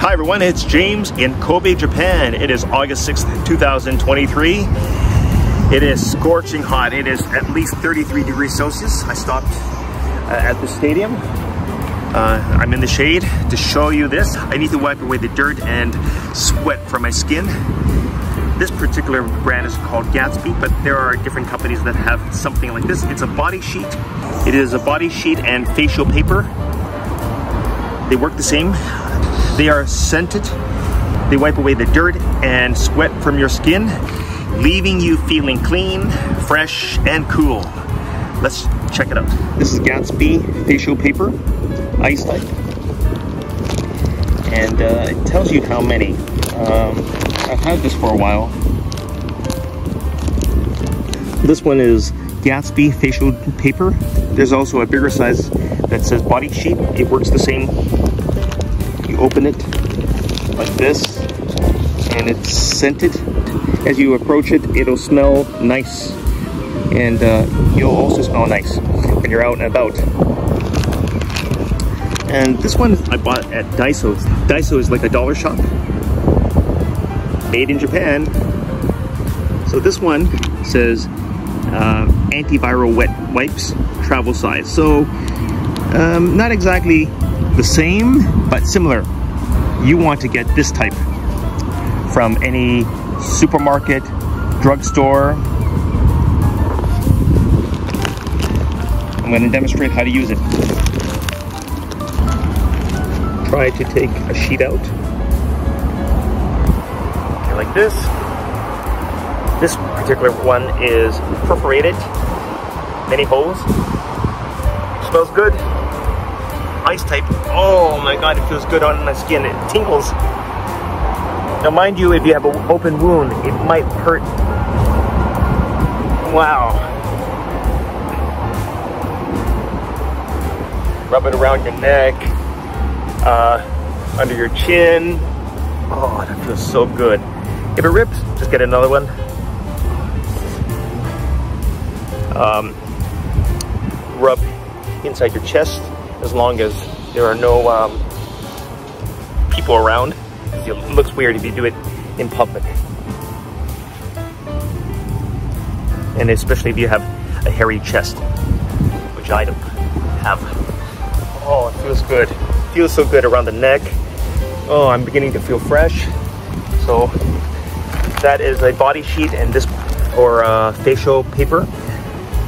Hi everyone, it's James in Kobe, Japan. It is August 6th, 2023. It is scorching hot. It is at least 33 degrees Celsius. I stopped uh, at the stadium. Uh, I'm in the shade to show you this. I need to wipe away the dirt and sweat from my skin. This particular brand is called Gatsby, but there are different companies that have something like this. It's a body sheet. It is a body sheet and facial paper. They work the same. They are scented. They wipe away the dirt and sweat from your skin, leaving you feeling clean, fresh, and cool. Let's check it out. This is Gatsby facial paper, ice type. And uh, it tells you how many. Um, I've had this for a while. This one is Gatsby facial paper. There's also a bigger size that says body sheet. It works the same you open it like this and it's scented. As you approach it, it'll smell nice. And uh, you'll also smell nice when you're out and about. And this one I bought at Daiso. Daiso is like a dollar shop. Made in Japan. So this one says uh, antiviral wet wipes travel size. So um, not exactly the same, but similar. You want to get this type from any supermarket, drugstore. I'm going to demonstrate how to use it. Try to take a sheet out. Okay, like this. This particular one is perforated, many holes. Smells good ice type. Oh my god, it feels good on my skin. It tingles. Now mind you, if you have an open wound, it might hurt. Wow. Rub it around your neck, uh, under your chin. Oh, that feels so good. If it rips, just get another one. Um, rub inside your chest as long as there are no um, people around. It looks weird if you do it in public. And especially if you have a hairy chest, which I don't have. Oh, it feels good. It feels so good around the neck. Oh, I'm beginning to feel fresh. So that is a body sheet and this or uh, facial paper.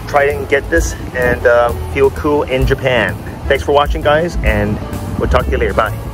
Try and get this and uh, feel cool in Japan. Thanks for watching, guys, and we'll talk to you later. Bye.